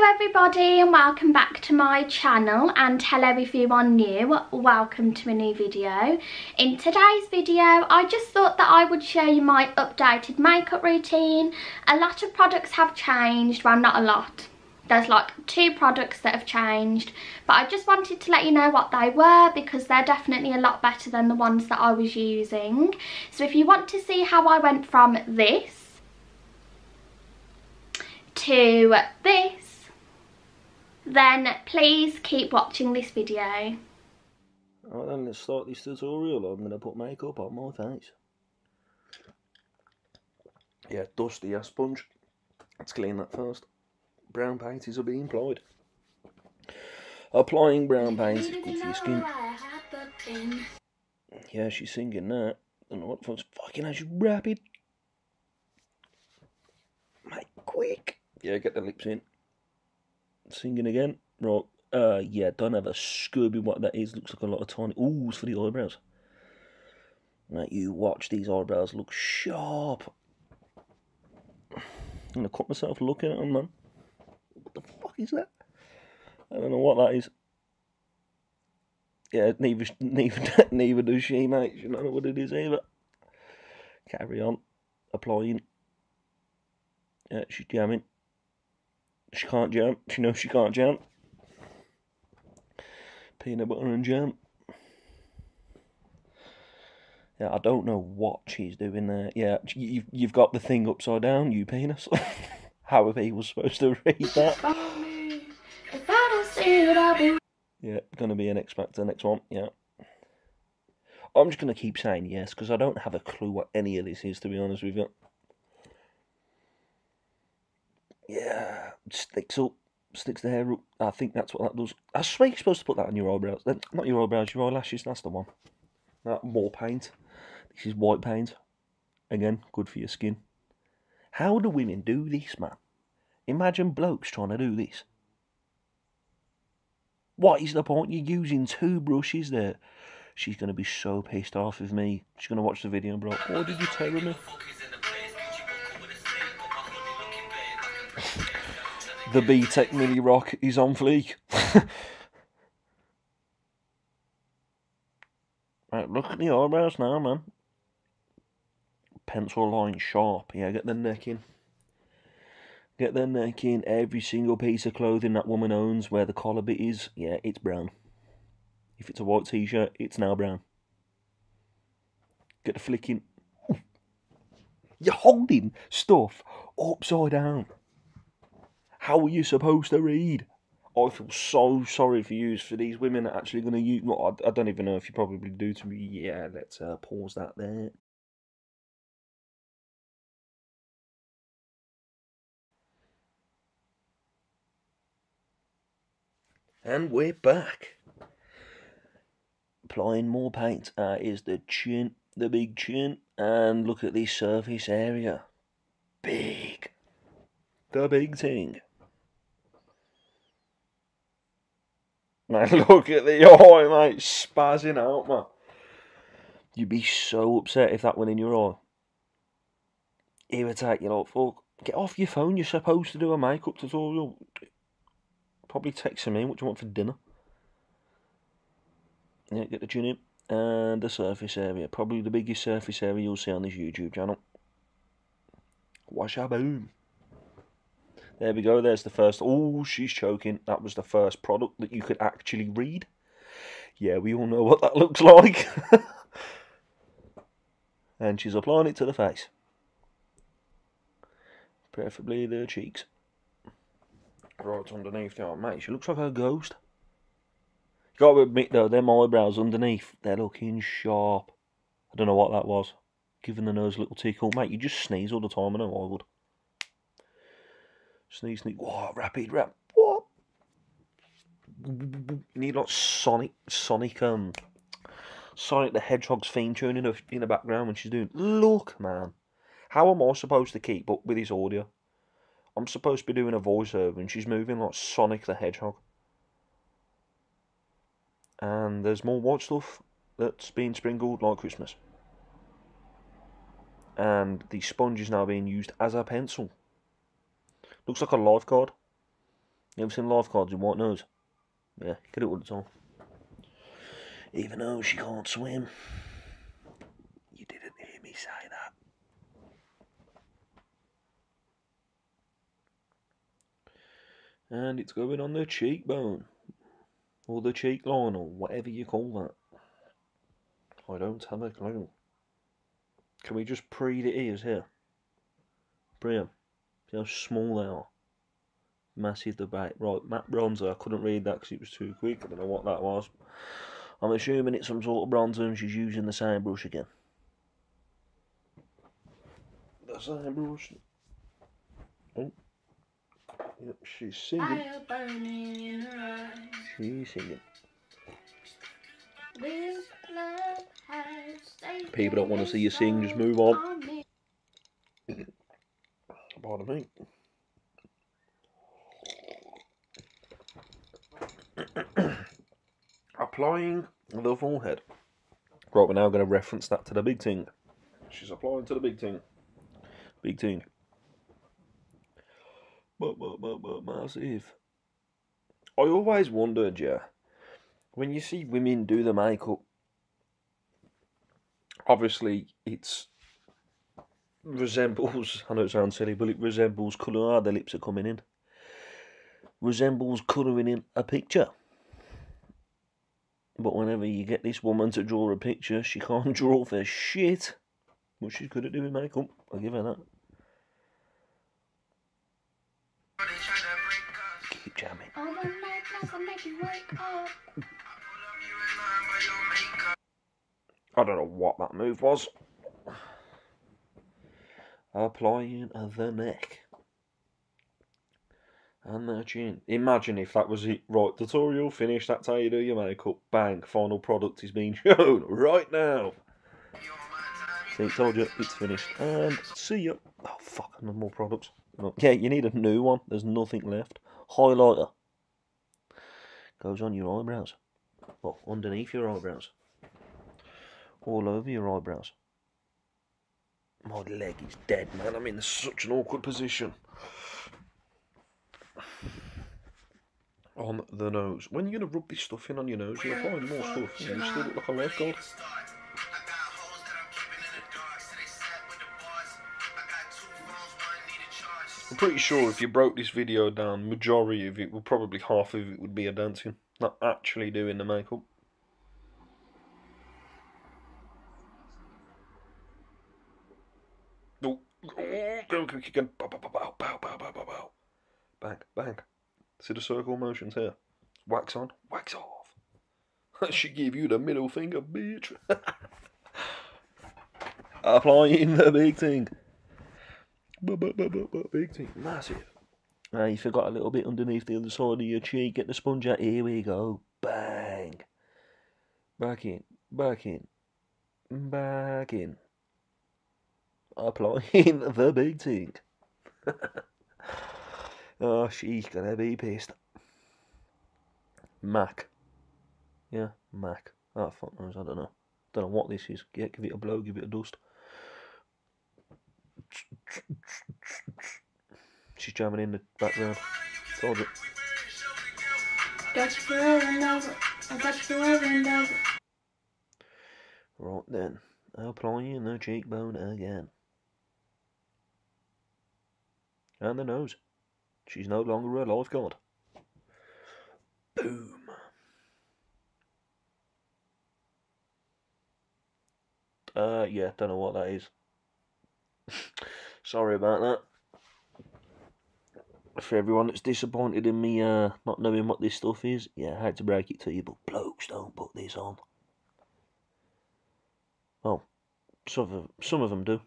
Hello everybody and welcome back to my channel and hello if you are new, welcome to a new video. In today's video I just thought that I would show you my updated makeup routine. A lot of products have changed, well not a lot. There's like two products that have changed but I just wanted to let you know what they were because they're definitely a lot better than the ones that I was using. So if you want to see how I went from this to this, then please keep watching this video. Alright then, let's start this tutorial. I'm going to put makeup on my face. Yeah, dusty a sponge. Let's clean that first. Brown paint is being applied. Applying brown paint is good for your skin. Yeah, she's singing that. I don't know what the fuck's fucking hell, she's rapid. Mate, quick. Yeah, get the lips in. Singing again. Right. Uh, yeah, don't have a Scooby what that is. Looks like a lot of tiny oohs for the eyebrows. Now you watch these eyebrows look sharp. I'm gonna cut myself looking at them, man. What the fuck is that? I don't know what that is. Yeah, neither neither neither does she, mate. She don't know what it is either. Carry on. Applying. Yeah, she's jamming. She can't jump. She knows she can't jump. Peanut butter and jam. Yeah, I don't know what she's doing there. Yeah, you've, you've got the thing upside down, you penis. How are people supposed to read that? Yeah, gonna be an X Factor next one. Yeah. I'm just gonna keep saying yes because I don't have a clue what any of this is, to be honest with you. Yeah, sticks up, sticks the hair up. I think that's what that does. I swear you're supposed to put that on your eyebrows. Uh, not your eyebrows, your eyelashes. That's the one. That more paint. This is white paint. Again, good for your skin. How do women do this, man? Imagine blokes trying to do this. What is the point? You're using two brushes there. She's going to be so pissed off with me. She's going to watch the video and be like, what did you tell me? The B-Tech Mini Rock is on fleek. right, look at the eyebrows now, man. Pencil line sharp. Yeah, get the neck in. Get the neck in. Every single piece of clothing that woman owns, where the collar bit is, yeah, it's brown. If it's a white t-shirt, it's now brown. Get the flicking. You're holding stuff upside down. How are you supposed to read? I feel so sorry for you, for these women that are actually going to use. Well, I, I, don't even know if you probably do to me. Yeah, let's uh, pause that there. And we're back. Applying more paint. Uh, is the chin, the big chin, and look at this surface area. Big. The big thing. Man, look at the eye, mate, spazzing out, man. You'd be so upset if that went in your eye. Irritate you like fuck. Get off your phone, you're supposed to do a makeup tutorial. Probably texting me what do you want for dinner. Yeah, get the chin in. And the surface area. Probably the biggest surface area you'll see on this YouTube channel. Wash boom. There we go, there's the first. Oh, she's choking. That was the first product that you could actually read. Yeah, we all know what that looks like. and she's applying it to the face. Preferably the cheeks. Right underneath there, mate. She looks like a ghost. Gotta admit though, them eyebrows underneath, they're looking sharp. I don't know what that was. Giving the nose a little tickle. Mate, you just sneeze all the time, I know I would. Sneeze, sneeze. What? Rapid rap. What? Need like Sonic, Sonic, um, Sonic the Hedgehog's theme tune in the, in the background when she's doing. Look, man. How am I supposed to keep up with his audio? I'm supposed to be doing a voiceover and she's moving like Sonic the Hedgehog. And there's more white stuff that's being sprinkled like Christmas. And the sponge is now being used as a pencil. Looks like a lifeguard. You ever seen life lifeguards with white nose? Yeah, get it all the time. Even though she can't swim. You didn't hear me say that. And it's going on the cheekbone. Or the cheek line, or whatever you call that. I don't have a clue. Can we just pre the ears here? Them. See how small they are. Massive debate. Right, matte bronzer. I couldn't read that because it was too quick. I don't know what that was. I'm assuming it's some sort of bronzer and she's using the same brush again. The same brush. Oh. Yep, she's singing. She's singing. People don't want to see you sing, just move on. Pardon me. applying the forehead. Right, we're now going to reference that to the big thing. She's applying to the big thing. Big thing. But, but, but, but, massive. I always wondered, yeah, when you see women do the makeup, obviously it's resembles, I know it sounds silly, but it resembles colour, ah, the lips are coming in, resembles colouring in a picture. But whenever you get this woman to draw a picture, she can't draw for shit. But she's good at doing makeup. I'll give her that. Keep jamming. I don't know what that move was. Applying the neck and their chin. Imagine if that was it. Right, tutorial finished. That's how you do your makeup. Bang, final product is being shown right now. See, told you, it's finished. And see ya. Oh, fuck, no more products. No. Yeah, you need a new one. There's nothing left. Highlighter. Goes on your eyebrows. Well, underneath your eyebrows. All over your eyebrows. My leg is dead, man. I'm in such an awkward position on the nose. When you're going to rub this stuff in on your nose, you're applying more stuff. You still look like a lifeguard. I'm pretty sure if you broke this video down, majority of it, would probably half of it would be a dancing, not actually doing the makeup. Oh, quick again. Bow, bow, bow, bow, bow, bow, bow, bow. Bang, bang. See the circle motions here? Wax on, wax off. she give you the middle finger, bitch. Applying the big thing. Big thing, massive. Now you forgot a little bit underneath the other side of your cheek. Get the sponge out. Here we go. Bang. Back in. Back in. Back in. Applying the big thing. Oh, she's gonna be pissed. Mac. Yeah, Mac. Oh, fuck knows, I don't know. Don't know what this is. Yeah, give it a blow, give it a dust. She's jamming in the background. Told. Got you forever and got you forever and ever. Right then, applying the cheekbone again. And the nose. She's no longer a lifeguard. Boom. Uh, yeah, don't know what that is. Sorry about that. For everyone that's disappointed in me uh, not knowing what this stuff is, yeah, I had to break it to you, but blokes don't put this on. Well, some of, some of them do.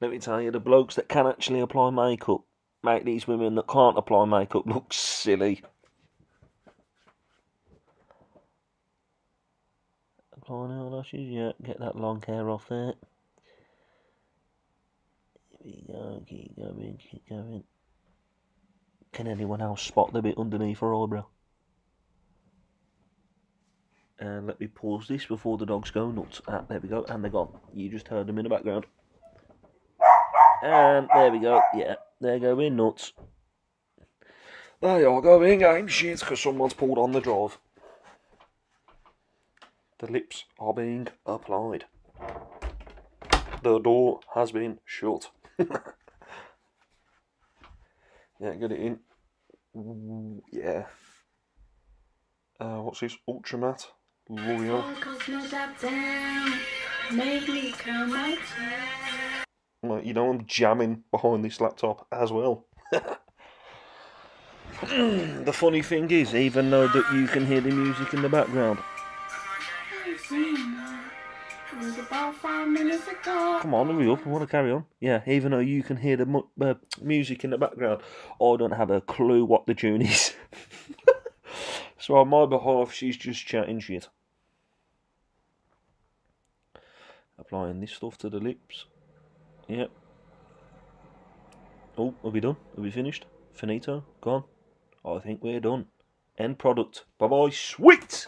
Let me tell you, the blokes that can actually apply makeup make these women that can't apply makeup look silly. Applying eyelashes, yeah, get that long hair off there. Here we go, keep going, keep going. Can anyone else spot the bit underneath her eyebrow? And let me pause this before the dogs go nuts. Ah, there we go, and they're gone. You just heard them in the background. And there we go, yeah, they're going nuts. They are going in game shit, because someone's pulled on the drive. The lips are being applied. The door has been shut. yeah, get it in. Ooh, yeah. Uh, what's this? Ultramat. L'Oreal. Well, you know I'm jamming behind this laptop as well. the funny thing is, even though that you can hear the music in the background. Come on, hurry up! I want to carry on. Yeah, even though you can hear the mu- uh, music in the background, I don't have a clue what the tune is. so on my behalf, she's just chatting shit. Applying this stuff to the lips. Yep. Oh, are we done? Are we finished? Finito? Gone? I think we're done. End product. Bye bye. Sweet!